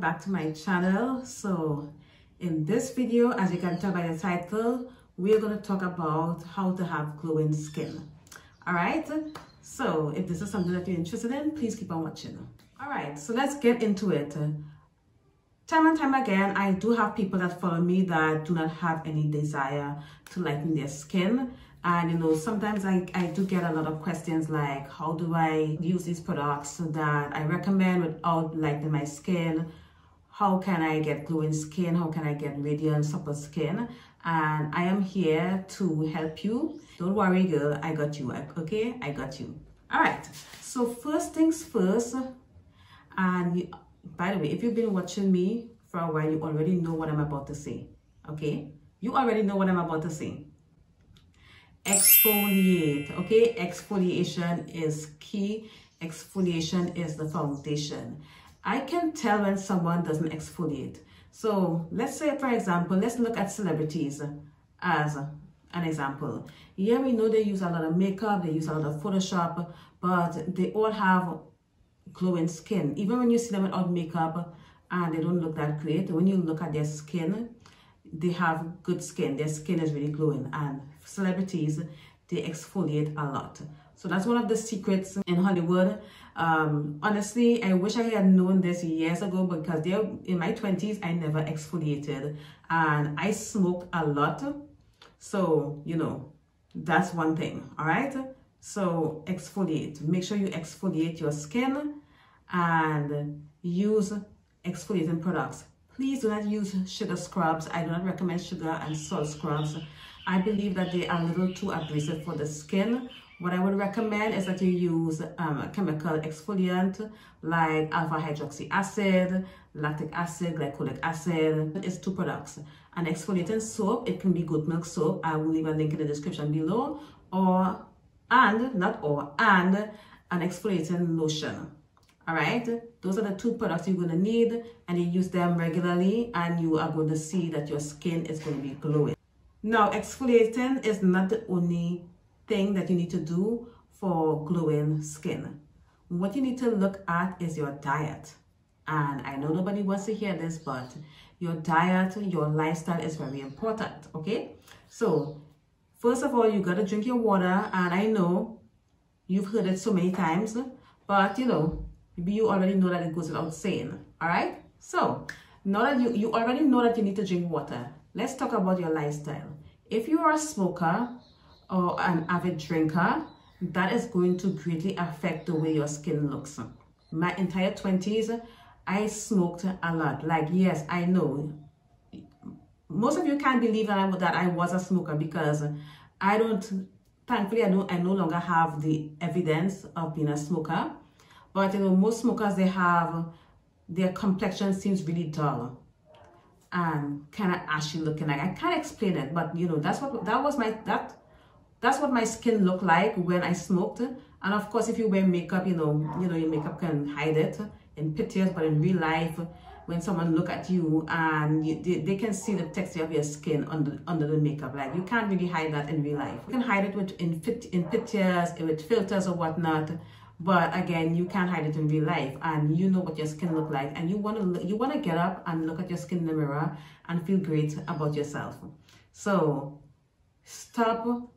back to my channel. So in this video as you can tell by the title we're going to talk about how to have glowing skin. All right? So if this is something that you're interested in please keep on watching. All right so let's get into it. Time and time again i do have people that follow me that do not have any desire to lighten their skin. And you know sometimes I, I do get a lot of questions like how do I use these products that I recommend without lightening my skin how can I get glowing skin? How can I get radiant supple skin? And I am here to help you. Don't worry girl. I got you okay? I got you. All right. So first things first and by the way if you've been watching me for a while you already know what I'm about to say okay? You already know what I'm about to say. Exfoliate okay? Exfoliation is key. Exfoliation is the foundation i can tell when someone doesn't exfoliate. So let's say for example let's look at celebrities as an example. Yeah we know they use a lot of makeup they use a lot of photoshop but they all have glowing skin. Even when you see them without makeup and they don't look that great when you look at their skin they have good skin. Their skin is really glowing. And celebrities they exfoliate a lot. So that's one of the secrets in hollywood um, honestly i wish i had known this years ago because there in my 20s i never exfoliated and i smoked a lot so you know that's one thing all right so exfoliate make sure you exfoliate your skin and use exfoliating products Please do not use sugar scrubs. I do not recommend sugar and salt scrubs. I believe that they are a little too abrasive for the skin. What I would recommend is that you use um, a chemical exfoliant like alpha hydroxy acid, lactic acid, glycolic acid. It's two products. An exfoliating soap, it can be goat milk soap. I will leave a link in the description below. Or, and, not or, and an exfoliating lotion all right those are the two products you're going to need and you use them regularly and you are going to see that your skin is going to be glowing now exfoliating is not the only thing that you need to do for glowing skin. What you need to look at is your diet. And i know nobody wants to hear this but your diet your lifestyle is very important okay? So first of all you got to drink your water. And i know you've heard it so many times but you know maybe you already know that it goes without saying all right so now that you you already know that you need to drink water let's talk about your lifestyle. If you are a smoker or an avid drinker that is going to greatly affect the way your skin looks my entire 20s i smoked a lot like yes i know most of you can't believe that I, that I was a smoker because I don't, thankfully I, don't, I no longer have the evidence of being a smoker. But you know, most smokers they have their complexion seems really dull and kind of ashy looking. Like I can't explain it, but you know, that's what that was my that that's what my skin looked like when I smoked. And of course, if you wear makeup, you know, you know, your makeup can hide it in pictures, but in real life, when someone look at you and you, they, they, can see the texture of your skin under under the makeup, like you can't really hide that in real life. You can hide it with in fit in pictures, with filters or whatnot, but again you can't hide it in real life and you know what your skin look like and you want to you want to get up and look at your skin in the mirror and feel great about yourself so stop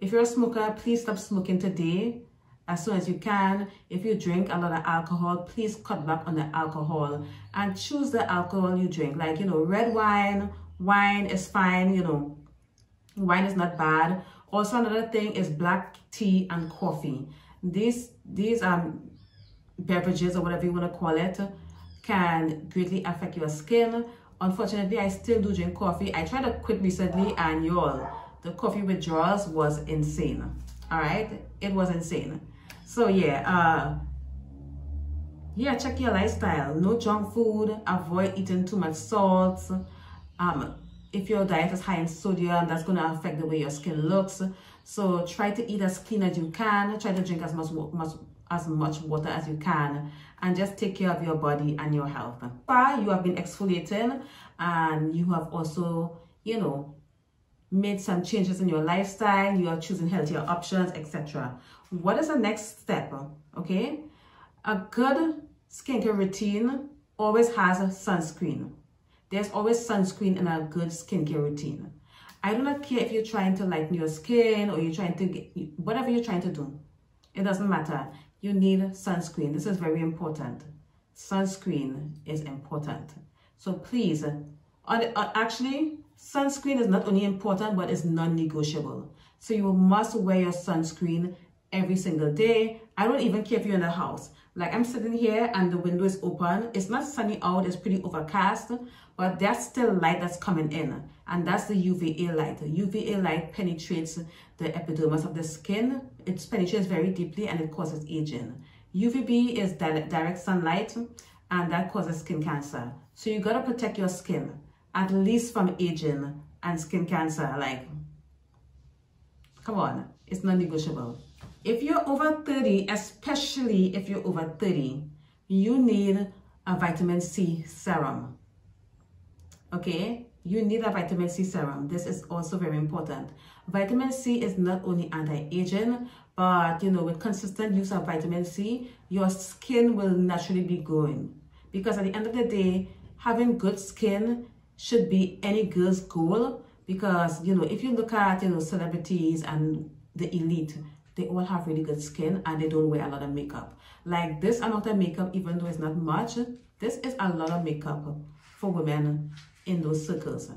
if you're a smoker please stop smoking today as soon as you can. If you drink a lot of alcohol please cut back on the alcohol and choose the alcohol you drink. Like you know red wine wine is fine you know wine is not bad. Also another thing is black tea and coffee. These these um beverages or whatever you want to call it can greatly affect your skin. Unfortunately i still do drink coffee. I tried to quit recently and y'all the coffee withdrawals was insane. All right? It was insane. So yeah uh yeah check your lifestyle. No junk food. Avoid eating too much salt. Um if your diet is high in sodium that's to affect the way your skin looks. So try to eat as clean as you can. Try to drink as much, much as much water as you can. And just take care of your body and your health. You have been exfoliating and you have also, you know, made some changes in your lifestyle, you are choosing healthier options, etc. What is the next step? Okay, a good skincare routine always has a sunscreen. There's always sunscreen in a good skincare routine. I do not care if you're trying to lighten your skin or you're trying to get, whatever you're trying to do. It doesn't matter. You need sunscreen. This is very important. Sunscreen is important. So please, uh, actually, sunscreen is not only important, but it's non-negotiable. So you must wear your sunscreen every single day. I don't even care if you're in the house. Like I'm sitting here and the window is open. It's not sunny out, it's pretty overcast, but there's still light that's coming in. And that's the UVA light. The UVA light penetrates the epidermis of the skin. It penetrates very deeply and it causes aging. UVB is direct sunlight and that causes skin cancer. So you gotta protect your skin, at least from aging and skin cancer. Like, come on, it's non-negotiable. If you're over 30, especially if you're over 30, you need a vitamin C serum. Okay, you need a vitamin C serum. This is also very important. Vitamin C is not only anti-aging, but you know, with consistent use of vitamin C, your skin will naturally be glowing. Because at the end of the day, having good skin should be any girl's goal. Because, you know, if you look at, you know, celebrities and the elite, they all have really good skin and they don't wear a lot of makeup. Like this amount of makeup, even though it's not much, this is a lot of makeup for women in those circles.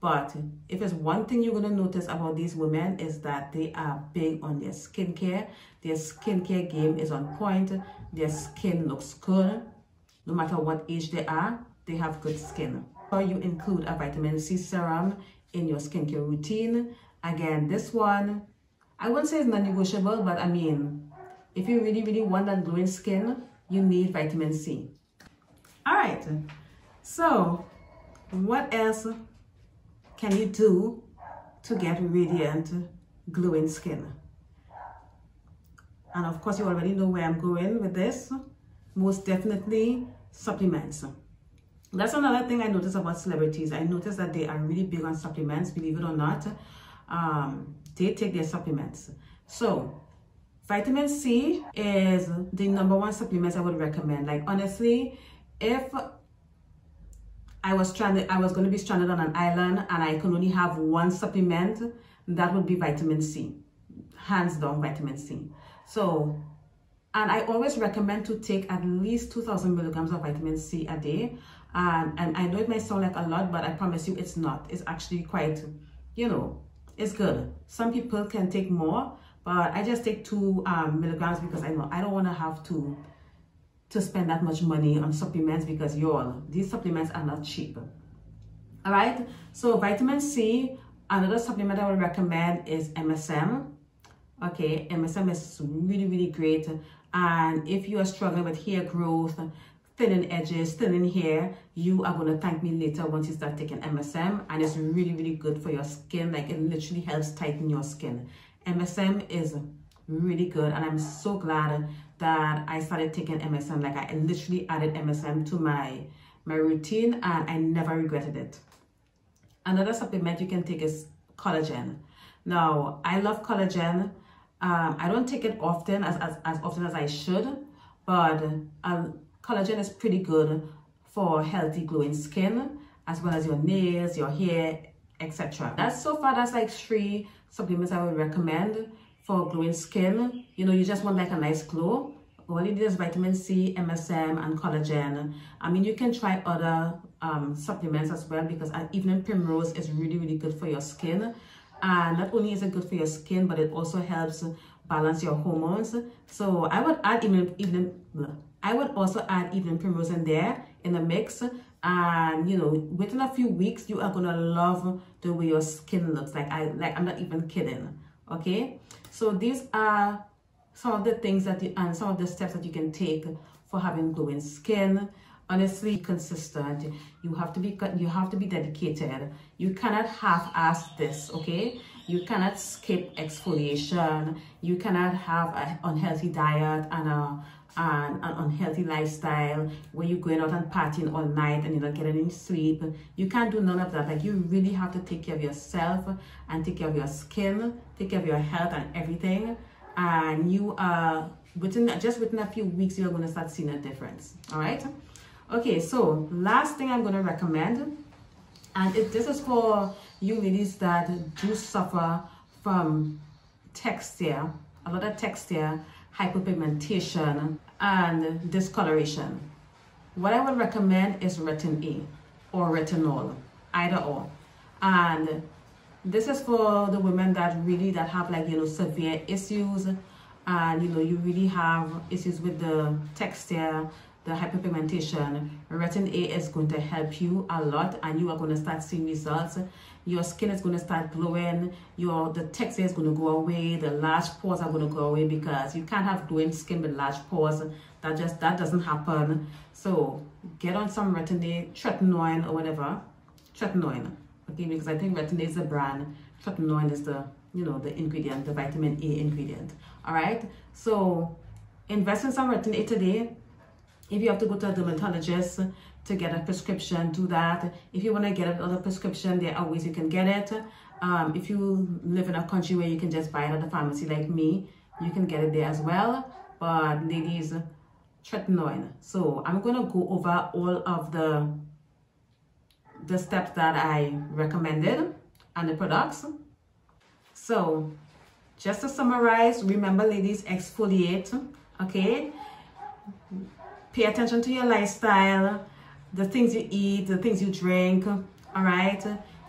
But if it's one thing you're going to notice about these women is that they are big on their skincare. Their skincare game is on point. Their skin looks good. No matter what age they are, they have good skin. Or you include a vitamin C serum in your skincare routine. Again, this one I wouldn't say it's non-negotiable, but I mean, if you really, really want that glowing skin, you need vitamin C. All right, so what else can you do to get radiant, glowing skin? And of course, you already know where I'm going with this. Most definitely, supplements. That's another thing I notice about celebrities. I notice that they are really big on supplements, believe it or not. Um, they take their supplements. So vitamin C is the number one supplement I would recommend. Like honestly, if I was stranded, I was going to be stranded on an island and I can only have one supplement, that would be vitamin C. Hands down vitamin C. So, and I always recommend to take at least 2000 milligrams of vitamin C a day. Um, and I know it may sound like a lot, but I promise you it's not. It's actually quite, you know, it's good. Some people can take more, but I just take two um, milligrams because I know I don't want to have to to spend that much money on supplements because y'all, these supplements are not cheap. All right, so vitamin C, another supplement I would recommend is MSM. Okay, MSM is really, really great. And if you are struggling with hair growth, thinning edges, thinning hair, you are going to thank me later once you start taking MSM. And it's really, really good for your skin. Like it literally helps tighten your skin. MSM is really good. And I'm so glad that I started taking MSM. Like I literally added MSM to my, my routine and I never regretted it. Another supplement you can take is collagen. Now, I love collagen. Um, I don't take it often, as, as, as often as I should, but um, Collagen is pretty good for healthy glowing skin as well as your nails, your hair, etc. That's so far that's like three supplements I would recommend for glowing skin. You know, you just want like a nice glow. All you need is vitamin C, MSM, and collagen. I mean, you can try other um, supplements as well because evening primrose is really, really good for your skin. And not only is it good for your skin, but it also helps balance your hormones. So I would add even evening I would also add evening primrose in there in the mix. And you know, within a few weeks, you are gonna love the way your skin looks. Like I like I'm not even kidding. Okay. So these are some of the things that you and some of the steps that you can take for having glowing skin honestly consistent you have to be you have to be dedicated you cannot half-ass this okay you cannot skip exfoliation you cannot have an unhealthy diet and a and an unhealthy lifestyle where you're going out and partying all night and you're not getting any sleep. You can't do none of that. Like you really have to take care of yourself and take care of your skin, take care of your health and everything. And you are within just within a few weeks, you're going to start seeing a difference. All right. Okay, so last thing I'm going to recommend, and it, this is for you ladies that do suffer from texture, a lot of texture, hyperpigmentation, and discoloration. What I would recommend is Retin A or retinol, either or. And this is for the women that really that have like you know severe issues and you know you really have issues with the texture the hyperpigmentation. Retin a is going to help you a lot and you are going to start seeing results. Your skin is going to start glowing. Your the texture is going to go away. The large pores are going to go away because you can't have glowing skin with large pores. That just that doesn't happen. So get on some retin a tretinoin or whatever. Tretinoin. Okay because i think retin a is the brand. Tretinoin is the you know the ingredient the vitamin a ingredient. All right? So invest in some retin a today if you have to go to a dermatologist to get a prescription do that. If you want to get another prescription there are ways you can get it. Um, if you live in a country where you can just buy it at the pharmacy like me you can get it there as well. But ladies tretinoin. So i'm going to go over all of the the steps that i recommended and the products. So just to summarize remember ladies exfoliate okay pay attention to your lifestyle the things you eat the things you drink all right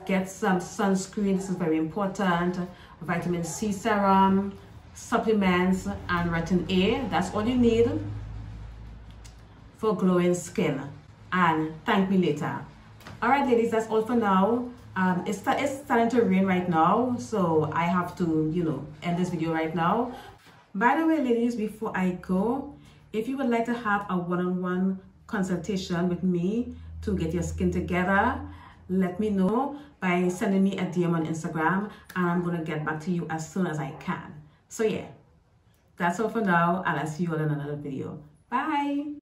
get some sunscreen this is very important. Vitamin c serum supplements and retin a that's all you need for glowing skin. And thank me later. All right ladies that's all for now. Um, it's, it's starting to rain right now so i have to you know end this video right now. By the way ladies before i go if you would like to have a one-on-one -on -one consultation with me to get your skin together let me know by sending me a dm on instagram and i'm going to get back to you as soon as i can. So yeah that's all for now. And i'll see you all in another video. Bye